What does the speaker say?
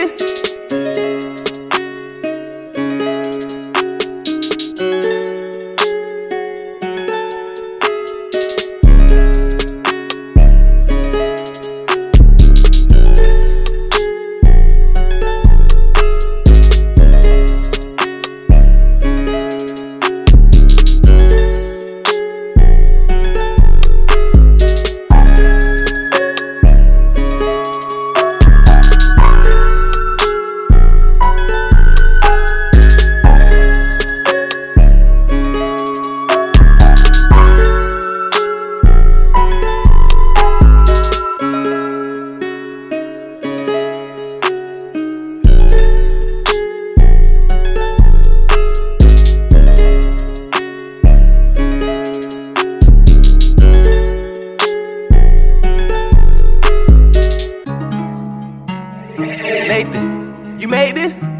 this. this?